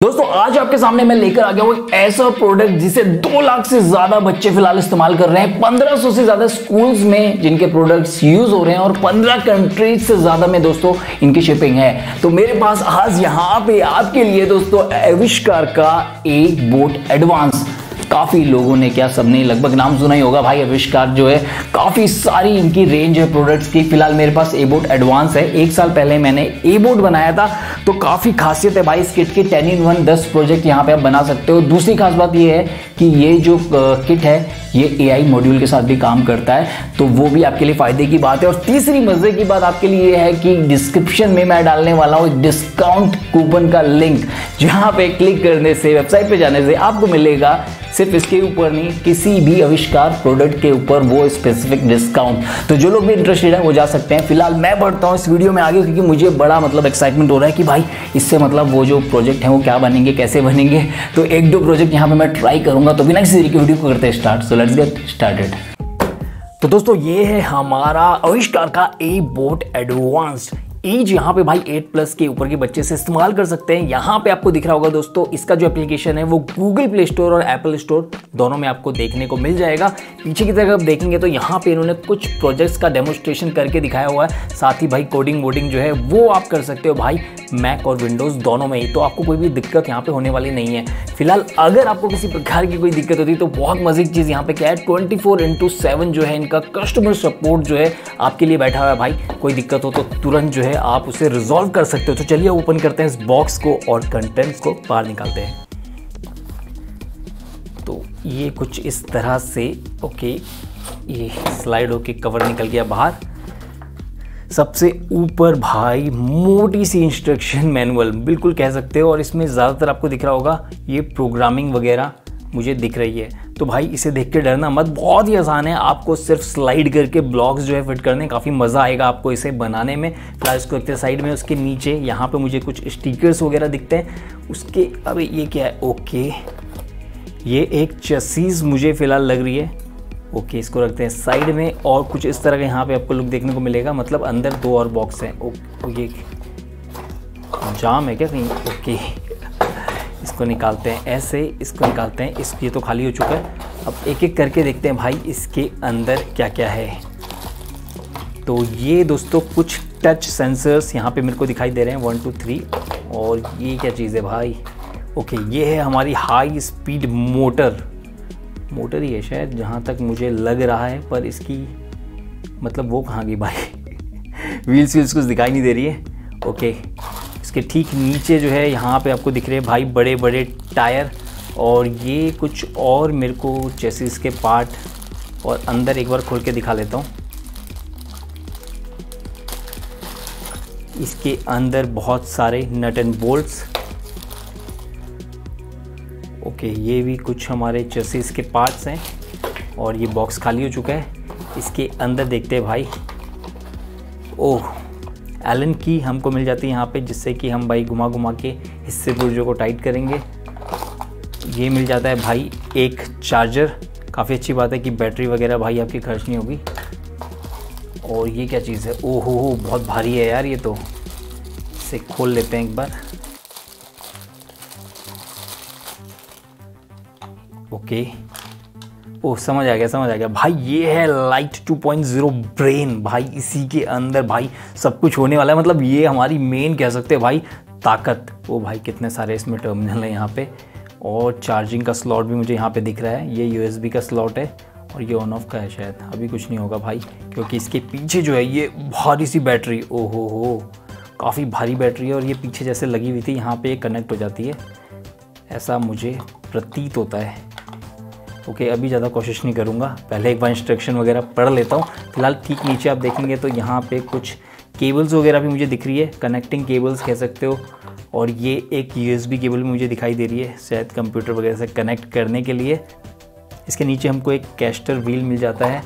दोस्तों, आज आपके सामने मैं लेकर आ गया हूँ ऐसा प्रोडक्ट जिसे दो लाख से ज़्यादा बच्चे फ़िलहाल इस्तेमाल कर रहे हैं। 1500 से ज़्यादा स्कूल्स में जिनके प्रोडक्ट्स यूज़ हो रहे हैं और 15 कंट्रीज़ से ज़्यादा में दोस्तों इनकी शिपिंग है। तो मेरे पास आज यहाँ पे आपके लिए दोस्तों आविष्कार का एक बोट एडवांस काफ़ी लोगों ने, क्या सबने, लगभग नाम सुना ही होगा भाई आविष्कार जो है, काफ़ी सारी इनकी रेंज है प्रोडक्ट्स की। फ़िलहाल मेरे पास ए बोट एडवांस है। एक साल पहले मैंने ए बोट बनाया था तो काफ़ी खासियत है भाई, इस किट की। टेन इन वन दस प्रोजेक्ट यहाँ पे आप बना सकते हो। दूसरी खास बात ये है कि ये जो किट है, ये ए मॉड्यूल के साथ भी काम करता है तो वो भी आपके लिए फ़ायदे की बात है। और तीसरी मज़े की बात आपके लिए है कि डिस्क्रिप्शन में मैं डालने वाला हूँ डिस्काउंट कूपन का लिंक जहाँ पे क्लिक करने से वेबसाइट पे जाने से आपको मिलेगा सिर्फ़ इसके ऊपर नहीं, किसी भी आविष्कार प्रोडक्ट के ऊपर वो स्पेसिफिक डिस्काउंट तो जो लोग भी इंटरेस्टेड है, वो जा सकते हैं। फ़िलहाल मैं बढ़ता हूँ इस वीडियो में आगे, क्योंकि मुझे बड़ा मतलब एक्साइटमेंट हो रहा है कि भाई, इससे मतलब वो जो प्रोजेक्ट है, वो क्या बनेंगे, कैसे बनेंगे? तो एक दो प्रोजेक्ट यहाँ पे मैं ट्राई करूँगा। तो बिना किसी तरीके वीडियो को करते start so let's get started तो दोस्तों, ये है हमारा आविष्कार का ए बोट एडवांस्ड एज यहाँ पे भाई 8 प्लस के ऊपर के बच्चे से इस्तेमाल कर सकते हैं। यहाँ पे आपको दिख रहा होगा दोस्तों, इसका जो एप्लीकेशन है वो गूगल प्ले स्टोर और एप्पल स्टोर दोनों में आपको देखने को मिल जाएगा। पीछे की तरफ़ आप देखेंगे तो यहाँ पे इन्होंने कुछ प्रोजेक्ट्स का डेमोस्ट्रेशन करके दिखाया हुआ है। साथ ही भाई कोडिंग वोडिंग जो है वो आप कर सकते हो भाई मैक और विंडोज़ दोनों में ही। तो आपको कोई भी दिक्कत यहाँ पे होने वाली नहीं है। फ़िलहाल अगर आपको किसी प्रकार की कोई दिक्कत होती है तो बहुत मज़े की चीज़ यहाँ पे क्या है ट्वेंटी फोर इंटू सेवन जो है इनका कस्टमर सपोर्ट जो है आपके लिए बैठा हुआ है भाई। कोई दिक्कत हो तो तुरंत जो है आप उसे रिजॉल्व कर सकते हो। तो चलिए ओपन करते हैं इस बॉक्स को और कंटेंट्स को बाहर निकालते हैं। तो ये कुछ इस तरह से ओके ये स्लाइड होके कवर निकल गया बाहर। सबसे ऊपर भाई, मोटी सी इंस्ट्रक्शन मैनुअल बिल्कुल कह सकते हो। और इसमें ज़्यादातर आपको दिख रहा होगा, ये प्रोग्रामिंग वगैरह मुझे दिख रही है। तो भाई इसे देख के डरना मत बहुत ही आसान है। आपको सिर्फ़ स्लाइड करके ब्लॉक्स जो है फिट करने काफ़ी मज़ा आएगा आपको इसे बनाने में। फ़िलहाल इसको रखते साइड में उसके नीचे यहाँ पे मुझे कुछ स्टिकर्स वगैरह दिखते हैं। उसके अब ये क्या है? ओके ये एक चसीज़ मुझे फ़िलहाल लग रही है। ओके इसको रखते हैं साइड में और कुछ इस तरह का यहाँ पे आपको लुक देखने को मिलेगा। मतलब अंदर दो और बॉक्स हैं। ओ, ओ ये जाम है क्या कहीं? ओके इसको निकालते हैं, ऐसे इसको निकालते हैं, इस, ये तो खाली हो चुका है। अब एक एक करके देखते हैं भाई इसके अंदर क्या क्या है। तो ये दोस्तों कुछ टच सेंसर्स यहाँ पे मेरे को दिखाई दे रहे हैं वन टू थ्री और ये क्या चीज़ है भाई? ओके ये है हमारी हाई स्पीड मोटर मोटर ही है शायद, जहाँ तक मुझे लग रहा है, पर इसकी मतलब वो कहाँ गई भाई? व्हील्स व्हील्स कुछ दिखाई नहीं दे रही है। ओके इसके ठीक नीचे जो है यहाँ पे आपको दिख रहे हैं भाई बड़े बड़े टायर और ये कुछ और मेरे को चेसिस के पार्ट और अंदर एक बार खोल के दिखा लेता हूँ। इसके अंदर बहुत सारे नट एंड बोल्ट्स ओके ये भी कुछ हमारे चसीस के पार्ट्स हैं और ये बॉक्स खाली हो चुका है। इसके अंदर देखते हैं भाई। ओह एलन की हमको मिल जाती है यहाँ पे, जिससे कि हम भाई घुमा घुमा के हिस्से पुर्जों को टाइट करेंगे। ये मिल जाता है भाई एक चार्जर काफ़ी अच्छी बात है कि बैटरी वगैरह भाई आपकी खर्च नहीं होगी। और ये क्या चीज़ है? ओहो हो बहुत भारी है यार ये तो। इसे खोल लेते हैं एक बार। ओके ओह, समझ आ गया, समझ आ गया। भाई, ये है लाइट 2.0 ब्रेन भाई, इसी के अंदर भाई सब कुछ होने वाला है। मतलब ये हमारी मेन कह सकते हैं भाई, ताकत। ओ भाई, कितने सारे इसमें टर्मिनल हैं यहाँ पे। और चार्जिंग का स्लॉट भी मुझे यहाँ पे दिख रहा है। ये यूएसबी का स्लॉट है और ये ऑन ऑफ़ का है शायद। अभी कुछ नहीं होगा भाई, क्योंकि इसके पीछे जो है, ये भारी सी बैटरी ओहो हो, काफ़ी भारी बैटरी है और ये पीछे जैसे लगी हुई थी, यहाँ पे कनेक्ट हो जाती है। ऐसा मुझे प्रतीत होता है। ओके okay, अभी ज़्यादा कोशिश नहीं करूँगा। पहले एक बार इंस्ट्रक्शन वगैरह पढ़ लेता हूँ। फ़िलहाल ठीक नीचे आप देखेंगे तो यहाँ पे कुछ केबल्स वगैरह भी मुझे दिख रही है। कनेक्टिंग केबल्स कह सकते हो। और ये एक यूएसबी केबल भी मुझे दिखाई दे रही है शायद कंप्यूटर वगैरह से कनेक्ट करने के लिए। इसके नीचे हमको एक कैस्टर व्हील मिल जाता है।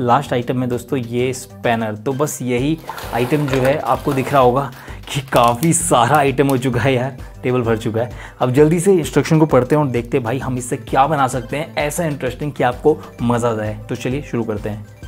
लास्ट आइटम में दोस्तों ये स्पैनर तो बस यही आइटम जो है आपको दिख रहा होगा। कि काफ़ी सारा आइटम हो चुका है यार टेबल भर चुका है। अब जल्दी से इंस्ट्रक्शन को पढ़ते हैं और देखते हैं, भाई हम इससे क्या बना सकते हैं? ऐसा इंटरेस्टिंग कि आपको मज़ा आए तो चलिए शुरू करते हैं।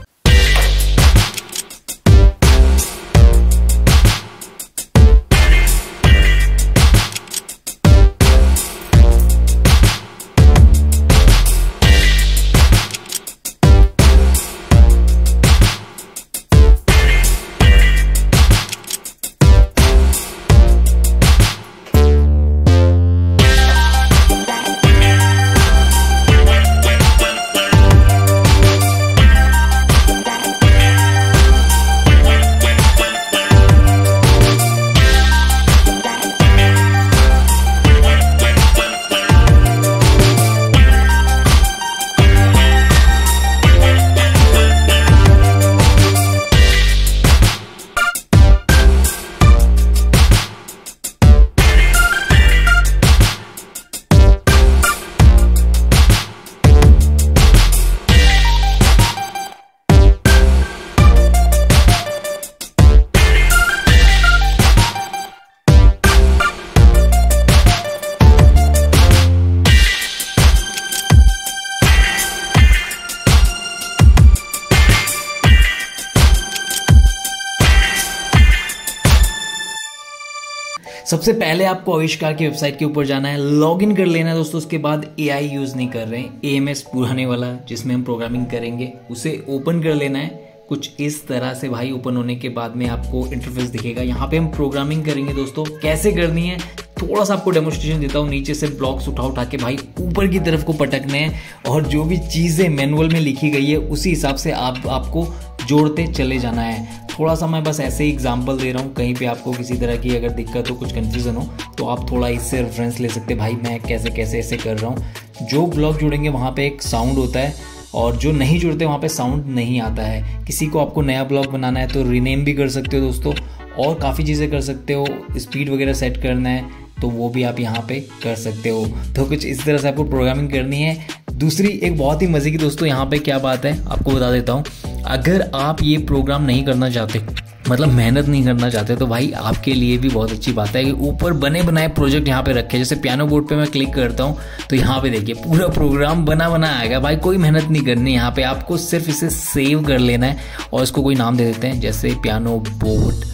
सबसे पहले आपको आविष्कार की वेबसाइट के ऊपर जाना है, लॉग इन कर लेना है दोस्तों, उसके बाद एआई यूज़ नहीं कर रहे हैं। ए एम एस पुराने वाला, जिसमें हम प्रोग्रामिंग करेंगे, उसे ओपन कर लेना है। कुछ इस तरह से भाई ओपन होने के बाद में आपको इंटरफेस दिखेगा। यहाँ पे हम प्रोग्रामिंग करेंगे दोस्तों, कैसे करनी है? थोड़ा सा आपको डेमोस्ट्रेशन देता हूँ, नीचे से ब्लॉक्स उठा उठा के भाई ऊपर की तरफ़ को पटकने हैं। और जो भी चीज़ें मैनुअल में लिखी गई है, उसी हिसाब से आप, आपको जोड़ते चले जाना है। थोड़ा सा मैं बस ऐसे ही एग्ज़ाम्पल दे रहा हूँ, कहीं पे आपको किसी तरह की अगर दिक्कत हो, कुछ कन्फ्यूज़न हो तो आप थोड़ा इससे रेफरेंस ले सकते भाई, मैं कैसे कैसे ऐसे कर रहा हूँ। जो ब्लॉग जुड़ेंगे, वहाँ पे एक साउंड होता है और जो नहीं जुड़ते, वहाँ पे साउंड नहीं आता है। किसी को आपको नया ब्लॉग बनाना है तो रीनेम भी कर सकते हो दोस्तों। और काफ़ी चीज़ें कर सकते हो स्पीड वगैरह सेट करना है तो वो भी आप यहाँ पे कर सकते हो। तो कुछ इस तरह से आपको प्रोग्रामिंग करनी है। दूसरी, एक बहुत ही मज़े की दोस्तों, यहाँ पे क्या बात है, आपको बता देता हूँ। अगर आप ये प्रोग्राम नहीं करना चाहते मतलब मेहनत नहीं करना चाहते तो भाई आपके लिए भी बहुत अच्छी बात है कि ऊपर बने बनाए प्रोजेक्ट यहाँ पे रखे जैसे पियानो बोर्ड पे मैं क्लिक करता हूँ तो यहाँ पे देखिए, पूरा प्रोग्राम बना बना आएगा। भाई कोई मेहनत नहीं करनी यहाँ पे। आपको सिर्फ़ इसे सेव कर लेना है और इसको कोई नाम दे देते हैं, जैसे पियानो बोर्ड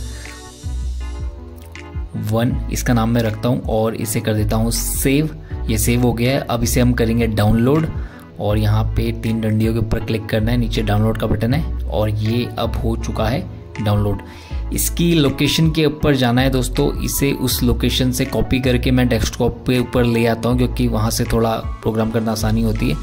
वन इसका नाम मैं रखता हूँ और इसे कर देता हूँ सेव ये सेव हो गया है। अब इसे हम करेंगे डाउनलोड और यहाँ पे तीन डंडियों के ऊपर क्लिक करना है, नीचे डाउनलोड का बटन है और ये अब हो चुका है डाउनलोड इसकी लोकेशन के ऊपर जाना है दोस्तों, इसे उस लोकेशन से कॉपी करके मैं डेस्कटॉप पे ऊपर ले आता हूँ, क्योंकि वहाँ से थोड़ा प्रोग्राम करना आसानी होती है।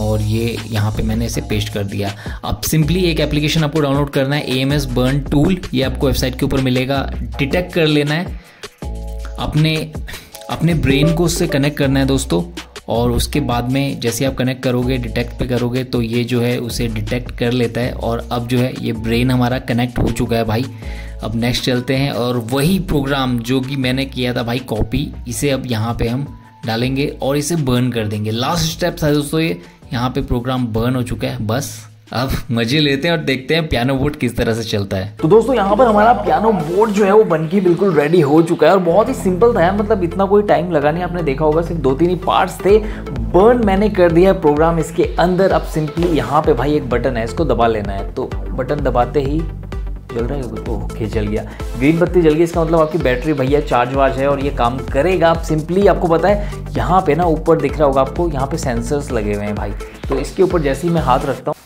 और ये यहाँ पे मैंने इसे पेस्ट कर दिया। अब सिंपली एक एप्लीकेशन आपको डाउनलोड करना है A M S burn tool ये आपको वेबसाइट के ऊपर मिलेगा। डिटेक्ट कर लेना है। अपने अपने ब्रेन को उससे कनेक्ट करना है दोस्तों। और उसके बाद में जैसे आप कनेक्ट करोगे डिटेक्ट पे करोगे तो ये जो है उसे डिटेक्ट कर लेता है और अब जो है ये ब्रेन हमारा कनेक्ट हो चुका है भाई। अब नेक्स्ट चलते हैं और वही प्रोग्राम जो कि मैंने किया था भाई कॉपी इसे अब यहाँ पे हम डालेंगे और इसे बर्न कर देंगे। लास्ट स्टेप था दोस्तों ये, यहाँ पे प्रोग्राम बर्न हो चुका है, बस। अब मज़े लेते हैं और देखते हैं पियानो बोर्ड किस तरह से चलता है। तो दोस्तों, यहाँ पर हमारा पियानो बोर्ड जो है वो बन के बिल्कुल रेडी हो चुका है और बहुत ही सिंपल था मतलब इतना कोई टाइम लगा नहीं, आपने देखा होगा, सिर्फ़ दो तीन ही पार्ट्स थे। बर्न मैंने कर दिया है प्रोग्राम इसके अंदर। अब सिंपली यहाँ पे भाई एक बटन है, इसको दबा लेना है। तो बटन दबाते ही जल रहा है ओके, जल गया। ग्रीन बत्ती जल गई, इसका मतलब आपकी बैटरी भैया चार्ज वार्ज है और ये काम करेगा। आप सिंपली आपको पता है, यहाँ पे ना ऊपर दिख रहा होगा आपको, यहाँ पे सेंसर्स लगे हुए हैं भाई। तो इसके ऊपर जैसे ही मैं हाथ रखता हूँ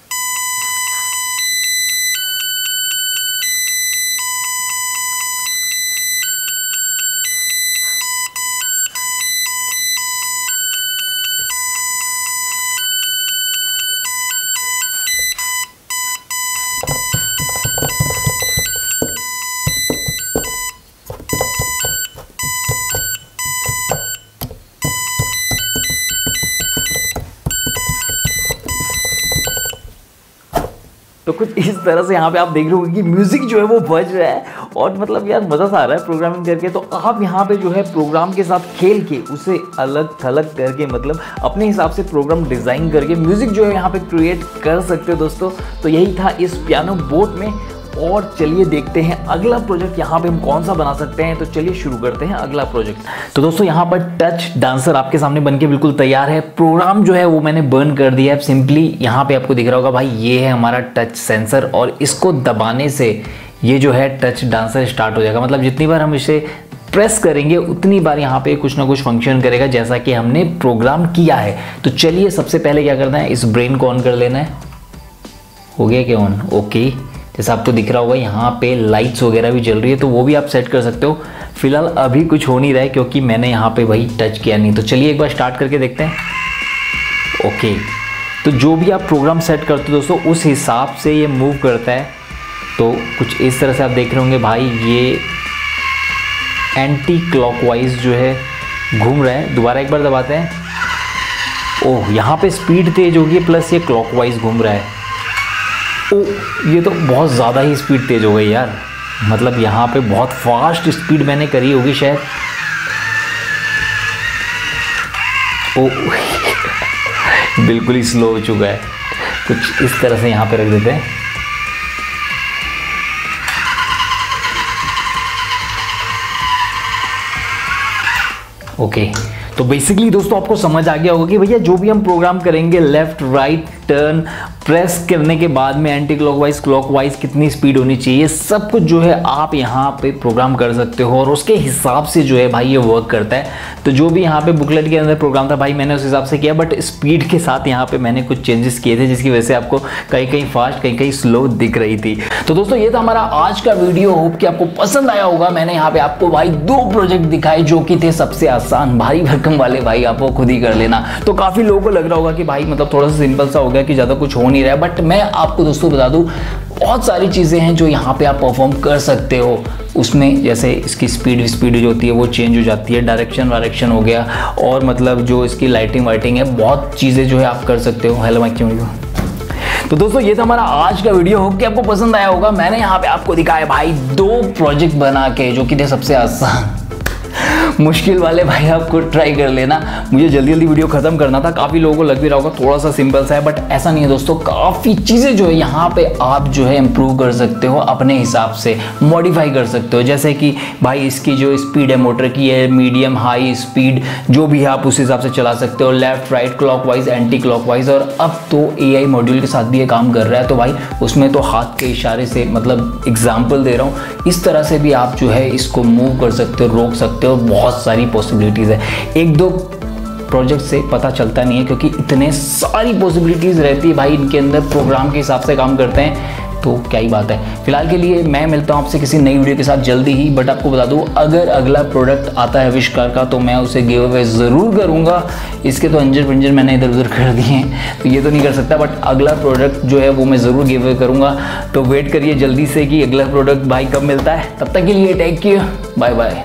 तो कुछ इस तरह से यहाँ पे आप देख रहे हो कि म्यूज़िक जो है वो बज रहा है और मतलब यार मज़ा सा आ रहा है प्रोग्रामिंग करके। तो आप यहाँ पे जो है प्रोग्राम के साथ खेल के उसे अलग थलग करके मतलब अपने हिसाब से प्रोग्राम डिज़ाइन करके म्यूज़िक जो है यहाँ पे क्रिएट कर सकते हो दोस्तों। तो यही था इस पियानो बोट में। और चलिए देखते हैं अगला प्रोजेक्ट यहाँ पे हम कौन सा बना सकते हैं। तो चलिए शुरू करते हैं अगला प्रोजेक्ट तो दोस्तों, यहाँ पर टच डांसर आपके सामने बन के बिल्कुल तैयार है। प्रोग्राम जो है वो मैंने बर्न कर दिया है। सिंपली यहाँ पे आपको दिख रहा होगा, भाई, ये है हमारा टच सेंसर और इसको दबाने से ये जो है टच डांसर स्टार्ट हो जाएगा। मतलब जितनी बार हम इसे प्रेस करेंगे, उतनी बार यहाँ पे कुछ ना कुछ फ़ंक्शन करेगा, जैसा कि हमने प्रोग्राम किया है। तो चलिए सबसे पहले क्या करना है, इस ब्रेन को ऑन कर लेना है। हो गया क्या ऑन ओके जैसा आपको दिख रहा होगा, यहाँ पे लाइट्स वगैरह भी जल रही है तो वो भी आप सेट कर सकते हो। फ़िलहाल अभी कुछ हो नहीं रहा है, क्योंकि मैंने यहाँ पे वही टच किया नहीं। तो चलिए एक बार स्टार्ट करके देखते हैं। ओके तो जो भी आप प्रोग्राम सेट करते हो दोस्तों, उस हिसाब से ये मूव करता है। तो कुछ इस तरह से आप देख रहे होंगे, भाई, ये एंटी क्लॉकवाइज जो है, घूम रहा है। दोबारा एक बार दबाते हैं। ओह, यहाँ पे स्पीड तेज होगी प्लस ये क्लॉकवाइज घूम रहा है। ओ ये तो बहुत ज़्यादा ही स्पीड तेज़ हो गई यार। मतलब यहाँ पे बहुत फास्ट स्पीड मैंने करी होगी शायद। ओ बिल्कुल ही स्लो हो चुका है। कुछ इस तरह से यहाँ पे रख देते हैं। Okay okay. तो बेसिकली दोस्तों आपको समझ आ गया होगा कि भैया जो भी हम प्रोग्राम करेंगे लेफ़्ट राइट टर्न प्रेस करने के बाद में एंटी क्लॉकवाइज क्लॉकवाइज कितनी स्पीड होनी चाहिए, सब कुछ जो है आप यहाँ पे प्रोग्राम कर सकते हो और उसके हिसाब से जो है भाई ये वर्क करता है। तो जो भी यहाँ पे बुकलेट के अंदर प्रोग्राम था भाई मैंने उस हिसाब से किया बट स्पीड के साथ यहाँ पे मैंने कुछ चेंजेस किए थे, जिसकी वजह से आपको कहीं कहीं फास्ट कहीं कहीं स्लो दिख रही थी। तो दोस्तों, ये था हमारा आज का वीडियो होप कि आपको पसंद आया होगा। मैंने यहाँ पे आपको भाई दो प्रोजेक्ट दिखाए जो कि थे सबसे आसान। भारी भरकम वाले भाई आपको खुद ही कर लेना। तो काफ़ी लोगों को लग रहा होगा कि भाई मतलब थोड़ा सा सिंपल सा हो गया कि ज़्यादा कुछ हो नहीं रहा है। बट मैं आपको दोस्तों बता दूँ, बहुत सारी चीज़ें हैं जो यहाँ पे आप परफॉर्म कर सकते हो। उसमें जैसे इसकी स्पीड स्पीड जो होती है, वो चेंज हो जाती है। डायरेक्शन वायरेक्शन हो गया। और मतलब जो इसकी लाइटिंग वाइटिंग है, बहुत चीज़ें जो है आप कर सकते हो। हेलो माइक क्यों तो दोस्तों, ये था हमारा आज का वीडियो हो कि आपको पसंद आया होगा। मैंने यहाँ पे आपको दिखाया भाई दो प्रोजेक्ट बना के, जो कि थे सबसे आसान। मुश्किल वाले भाई, आपको ट्राई कर लेना। मुझे जल्दी जल्दी वीडियो खत्म करना था। काफ़ी लोगों को लग भी रहा होगा थोड़ा सा सिंपल सा है बट ऐसा नहीं है दोस्तों। काफ़ी चीज़ें जो है, यहाँ पे आप जो है इम्प्रूव कर सकते हो अपने हिसाब से मॉडिफाई कर सकते हो। जैसे कि भाई, इसकी जो स्पीड है मोटर की है मीडियम हाई स्पीड जो भी है, आप उस हिसाब से चला सकते हो। Left right clockwise anti clockwise और अब तो एआई मॉड्यूल के साथ भी ये काम कर रहा है। तो भाई, उसमें तो हाथ के इशारे से मतलब एग्ज़ाम्पल दे रहा हूँ। इस तरह से भी आप जो है, इसको मूव कर सकते हो, रोक सकते हो। बहुत बहुत सारी पॉसिबिलिटीज़ है। एक दो प्रोजेक्ट से पता चलता नहीं है क्योंकि इतने सारी पॉसिबिलिटीज़ रहती है भाई, इनके अंदर प्रोग्राम के हिसाब से काम करते हैं तो क्या ही बात है। फ़िलहाल के लिए मैं मिलता हूँ आपसे किसी नई वीडियो के साथ जल्दी ही बट आपको बता दूँ, अगर अगला प्रोडक्ट आता है आविष्कार का तो मैं उसे गिव अवे ज़रूर करूँगा। इसके तो अंजर पिंजर मैंने इधर उधर कर दिए हैं तो ये तो नहीं कर सकता बट अगला प्रोडक्ट जो है वो मैं ज़रूर गिव अवे करूँगा। तो वेट करिए जल्दी से कि अगला प्रोडक्ट भाई कब मिलता है। तब तक के लिए टेक केयर बाय बाय